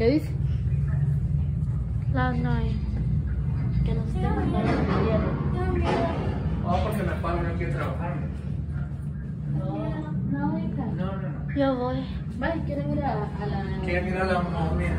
¿Qué dice? Las nueve. Que nos estén mandando el hierro. No, ah, porque me paro, no quiero trabajar. No, no, no. Yo voy. Vale, quieren ir a, a la... Quieren ir a la momia.